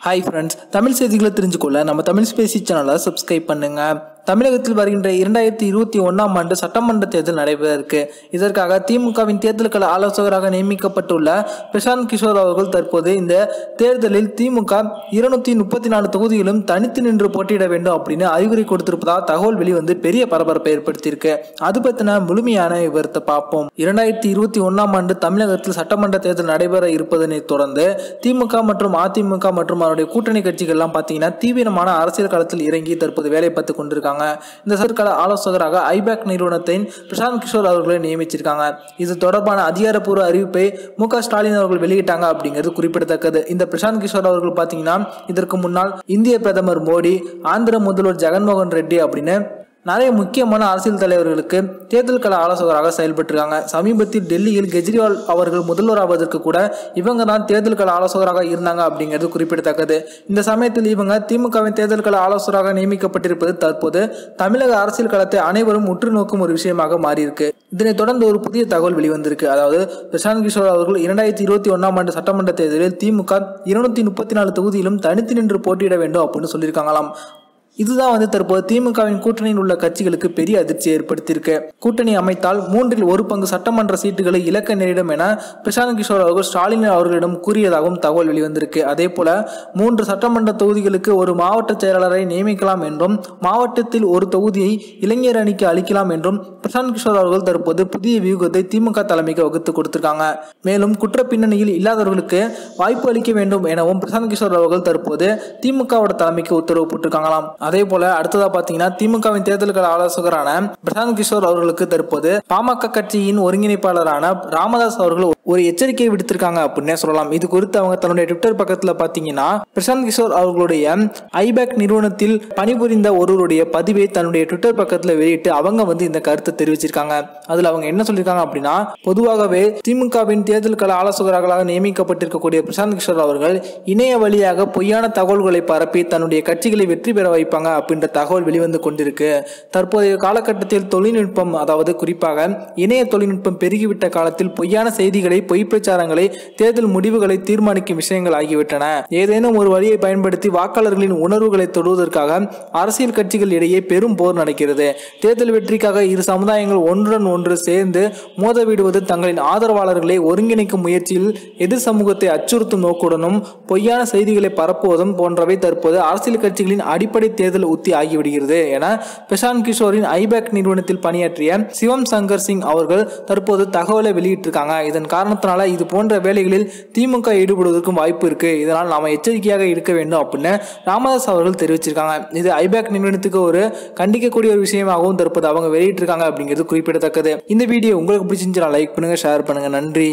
Hi friends Tamil செய்திகளை தெரிஞ்சுக்கொள்ள நம்ம Tamil Spacey சேனலை சப்ஸ்கிரைப் பண்ணுங்கள் தமிழகத்தில் வருகின்ற இரண்டாயிரத்தி இருபத்தி ஒன்றாம் ஆண்டு சட்டமன்ற தேர்தல் நடைபெற இருக்கு இதற்காக திமுகவின் தேர்தல்கள ஆலோசகராக நியமிக்கப்பட்டுள்ள பிரசாந்த் கிஷோர் அவர்கள் தற்போது இந்த தேர்தலில் திமுக இருநூத்தி முப்பத்தி நாலு தொகுதிகளும் தனித்து நின்று போட்டியிட வேண்டும் அப்படின்னு அறிவுரை கொடுத்திருப்பதால் தகவல் வெளிவந்து பெரிய பரபரப்பை ஏற்படுத்தியிருக்கு. அது பத்தின முழுமையான விவரத்தை பார்ப்போம். இரண்டாயிரத்தி இருபத்தி ஒன்றாம் ஆண்டு தமிழகத்தில் சட்டமன்ற தேர்தல் நடைபெற இருப்பதனை தொடர்ந்து திமுக மற்றும் அதிமுக மற்றும் அவருடைய கூட்டணி கட்சிகள்லாம் பார்த்தீங்கன்னா தீவிரமான அரசியல் களத்தில் இறங்கி தற்போது வேலை பார்த்து கொண்டிருக்காங்க. இந்த சர்க்கால ஆலோசகராக ஐபேக் நிறுவனத்தின் பிரசாந்த் கிஷோர் அவர்களை நியமிச்சிருக்காங்க. இது தொடர்பான அதிகாரப்பூர்வ அறிவிப்பை மு ஸ்டாலின் அவர்கள் வெளியிட்டாங்க அப்படிங்கிறது குறிப்பிடத்தக்கது. இந்த பிரசாந்த் கிஷோர் அவர்கள் பார்த்தீங்கன்னா இதற்கு முன்னால் இந்திய பிரதமர் மோடி ஆந்திர முதல்வர் ஜெகன்மோகன் ரெட்டி அப்படின்னு நிறைய முக்கியமான அரசியல் தலைவர்களுக்கு தேர்தல் கள ஆலோசகராக செயல்பட்டிருக்காங்க. சமீபத்தில் டெல்லியில் கெஜ்ரிவால் அவர்கள் முதல்வராவதற்கு கூட இவங்க தான் தேர்தல் கள ஆலோசகராக இருந்தாங்க அப்படிங்கிறது குறிப்பிடத்தக்கது. இந்த சமயத்தில் இவங்க திமுகவின் தேர்தல் கள ஆலோசகராக நியமிக்கப்பட்டிருப்பது தற்போது தமிழக அரசியல் களத்தை அனைவரும் உற்று நோக்கும் ஒரு விஷயமாக மாறியிருக்கு. இதனைத் தொடர்ந்து ஒரு புதிய தகவல் வெளிவந்திருக்கு. அதாவது பிரசாந்த் கிஷோர் அவர்கள் இரண்டாயிரத்தி இருபத்தி ஒன்றாம் ஆண்டு சட்டமன்ற தேர்தலில் திமுக இருநூத்தி முப்பத்தி நாலு தொகுதியிலும் தனித்து நின்று போட்டியிட வேண்டும் அப்படின்னு சொல்லியிருக்காங்களாம். இதுதான் வந்து தற்போது திமுகவின் கூட்டணியில் உள்ள கட்சிகளுக்கு பெரிய அதிர்ச்சியை ஏற்படுத்தியிருக்கு. கூட்டணி அமைத்தால் மூன்றில் ஒரு பங்கு சட்டமன்ற சீட்டுகளை இழக்க நேரிடும் என பிரசாந்த் கிஷோர் அவர்கள் ஸ்டாலின் அவர்களிடம் கூறியதாகவும் தகவல் வெளிவந்திருக்கு. அதே போல மூன்று சட்டமன்ற தொகுதிகளுக்கு ஒரு மாவட்ட செயலாளரை நியமிக்கலாம் என்றும் மாவட்டத்தில் ஒரு தொகுதியை இளைஞர் அணிக்கு அளிக்கலாம் என்றும் பிரசாந்த் கிஷோர் அவர்கள் தற்போது புதிய வியூகத்தை திமுக தலைமைக்கு வகுத்து கொடுத்திருக்காங்க. மேலும் குற்ற பின்னணியில் இல்லாதவர்களுக்கு வாய்ப்பு அளிக்க வேண்டும் எனவும் பிரசாந்த் கிஷோர் அவர்கள் தற்போது திமுகவோட தலைமைக்கு உத்தரவு போட்டிருக்காங்களாம். அதே போல அடுத்ததா பாத்தீங்கன்னா திமுகவின் தேர்தல்கள் ஆலோசகரான பிரசாந்த் கிஷோர் அவர்களுக்கு தற்போது பாமக கட்சியின் ஒருங்கிணைப்பாளரான ராமதாஸ் அவர்கள் ஒரு எச்சரிக்கையை விடுத்திருக்காங்க அப்படின்னே சொல்லலாம். இது குறித்து அவங்க தன்னுடைய ட்விட்டர் பக்கத்துல பாத்தீங்கன்னா பிரசாந்த் கிஷோர் அவர்களுடைய ஐபேக் நிறுவனத்தில் பணிபுரிந்த ஒருவருடைய பதிவை தன்னுடைய ட்விட்டர் பக்கத்துல வெளியிட்டு அவங்க வந்து இந்த கருத்தை தெரிவிச்சிருக்காங்க. அதுல அவங்க என்ன சொல்லியிருக்காங்க அப்படின்னா பொதுவாகவே திமுகவின் தேர்தல் கள ஆலோசகர்களாக நியமிக்கப்பட்டிருக்கக்கூடிய பிரசாந்த் கிஷோர் அவர்கள் இணைய வழியாக பொய்யான தகவல்களை பரப்பி தன்னுடைய கட்சிகளை வெற்றி பெற வைப்பாங்க அப்படின்ற தகவல் வெளிவந்து கொண்டிருக்கு. தற்போதைய காலகட்டத்தில் தொழில்நுட்பம் அதாவது குறிப்பாக இணைய தொழில்நுட்பம் பெருகிவிட்ட காலத்தில் பொய்யான செய்திகளை பொய் பிரச்சாரங்களை தேர்தல் முடிவுகளை தீர்மானிக்கும் விஷயங்கள் ஆகிவிட்டன. ஏதேனும் ஒரு வழியை பயன்படுத்தி வாக்காளர்களின் உணர்வுகளை தொடுவதற்காக அரசியல் கட்சிகள் இடையே பெரும் போர் நடக்கிறது. தேர்தல் வெற்றிக்காக இரு சமுதாயங்கள் ஒன்றுடன் ஒன்று சேர்ந்து மோதவிடுவது தங்களின் ஆதரவாளர்களை ஒருங்கிணைக்கும் முயற்சியில் எதிர் சமூகத்தை அச்சுறுத்தும் நோக்குடனும் பொய்யான செய்திகளை பரப்புவதும் போன்றவை தற்போது அரசியல் கட்சிகளின் அடிப்படை தேர்தல் உத்தி ஆகிவிடுகிறது என பிரசாந்த் கிஷோரின் ஐபேக் நிறுவனத்தில் பணியாற்றிய சிவம் சங்கர் சிங் அவர்கள் தற்போது தகவலை வெளியிட்டிருக்காங்க. இதன் காரணம் காரணத்தினால இது போன்ற வேலைகளில் திமுக ஈடுபடுவதற்கும் வாய்ப்பு இருக்கு. இதனால் நாம எச்சரிக்கையாக இருக்க வேண்டும் அப்படின்னு ராமதாஸ் அவர்கள் தெரிவிச்சிருக்காங்க. இது ஐபேக் நிறுவனத்துக்கு ஒரு கண்டிக்கக்கூடிய ஒரு விஷயமாகவும் தற்போது அவங்க வெளியிட்டிருக்காங்க அப்படிங்கிறது குறிப்பிடத்தக்கது. இந்த வீடியோ உங்களுக்கு பிடிச்சிருந்துச்சுன்னா லைக் பண்ணுங்க ஷேர் பண்ணுங்க. நன்றி.